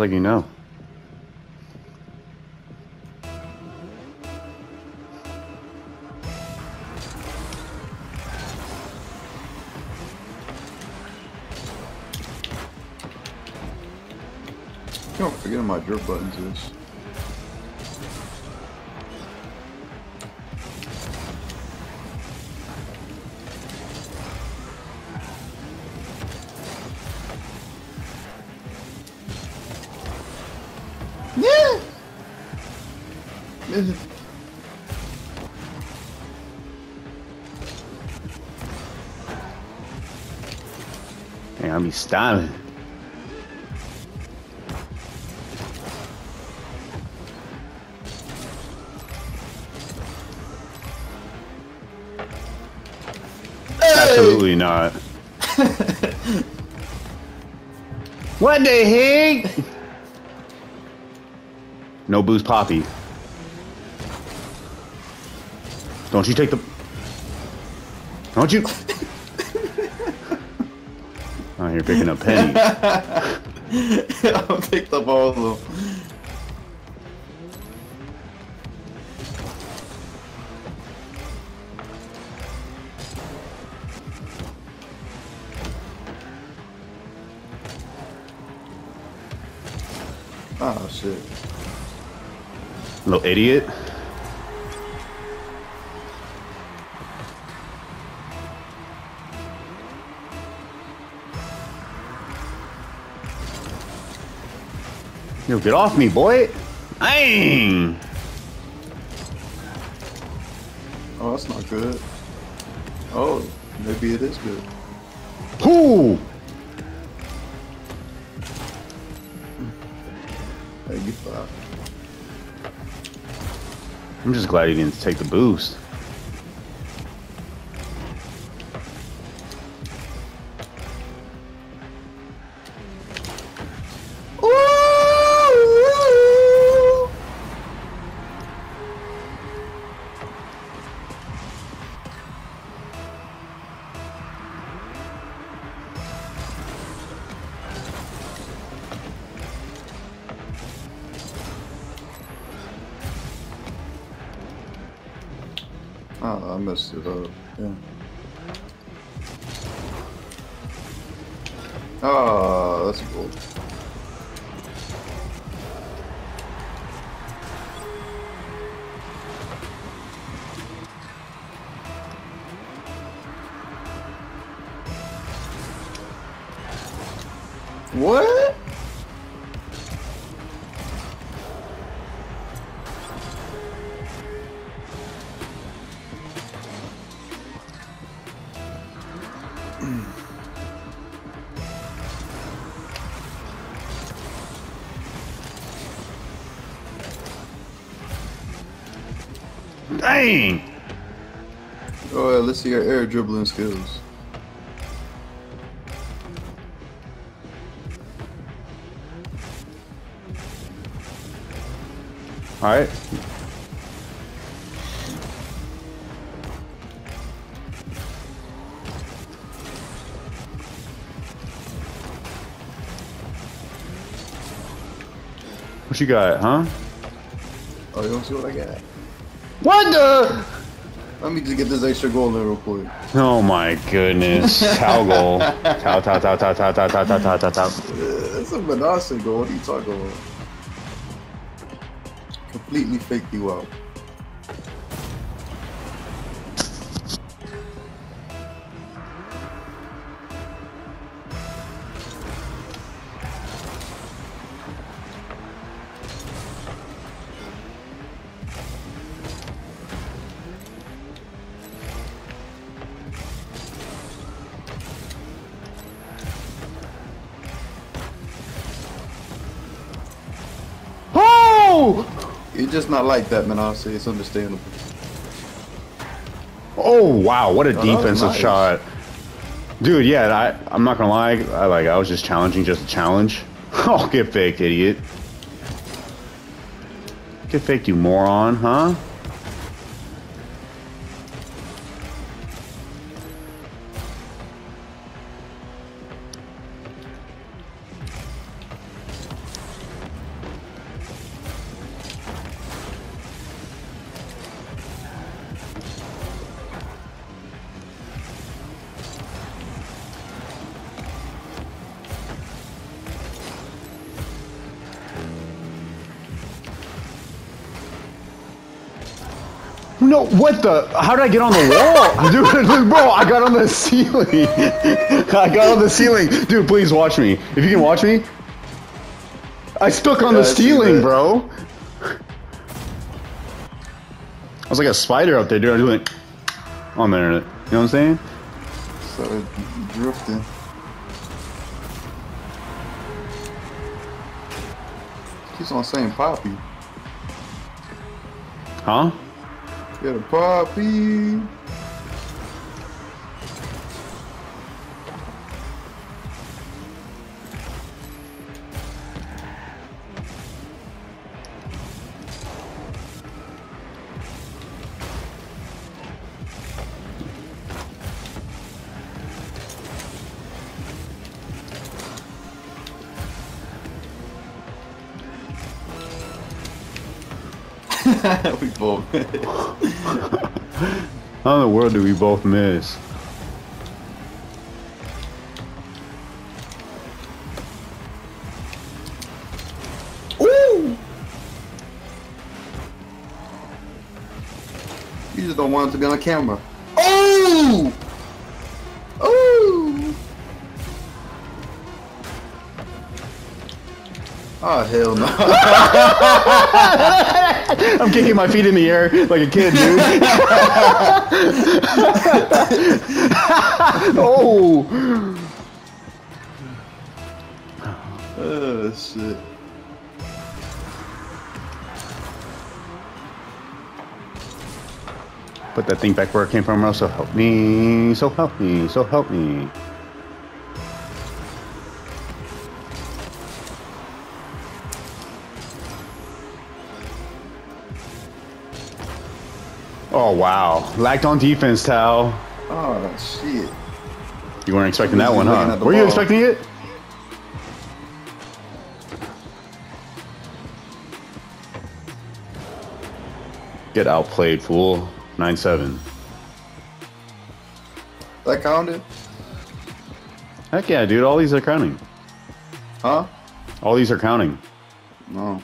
like you know. Don't forget my jerk buttons is. Mm-hmm. Hey, I'm be styling. Absolutely not. what the heck? No boost poppy. Don't you take the... Don't you... Oh, you're picking up pennies. I'll take the ball though. Oh shit. Little idiot. Yo, get off me, boy! Dang! Oh, that's not good. Oh, maybe it is good. Whoo! Hey, you thought. I'm just glad he didn't take the boost. Oh, I messed it up. Yeah. Oh, that's cool. What? Dang! Oh, yeah, let's see your air dribbling skills. Alright. What you got, huh? Oh, you want to see what I got? What the? Let me just get this extra goal in real quick. Oh my goodness. Towel goal. Towel, towel, towel, towel, towel, towel, towel, towel, towel, towel, towel. Uh, That's a Manase goal. What are you talking about? Completely faked you out. You're just not like that, Manase. It's understandable. Oh wow, what a Oh, defensive nice. shot. Dude, yeah, I, I'm not gonna lie, I like I was just challenging just a challenge. Oh, get faked, idiot. Get faked, you moron, huh? No, what the? How did I get on the wall? Dude, bro, I got on the ceiling. I got on the ceiling. Dude, please watch me. If you can watch me. I stuck on Yeah, the ceiling, bro. I was like a spider up there, dude. I was doing on the internet. You know what I'm saying? Started drifting. Keeps on saying Poppy. Huh? Get a Poppy. we both. How in the world do we both miss? Ooh! You just don't want it to be on camera. Oh! Oh! Oh hell no! I'm kicking my feet in the air like a kid, dude. oh! oh shit! Put that thing back where it came from, bro. So help me. So help me. So help me. Oh wow. Lacked on defense, Tal. Oh shit! You weren't expecting that one, huh? Were you expecting it? Get outplayed, fool. 9-7. That counted? Heck yeah, dude. All these are counting. Huh? All these are counting. No.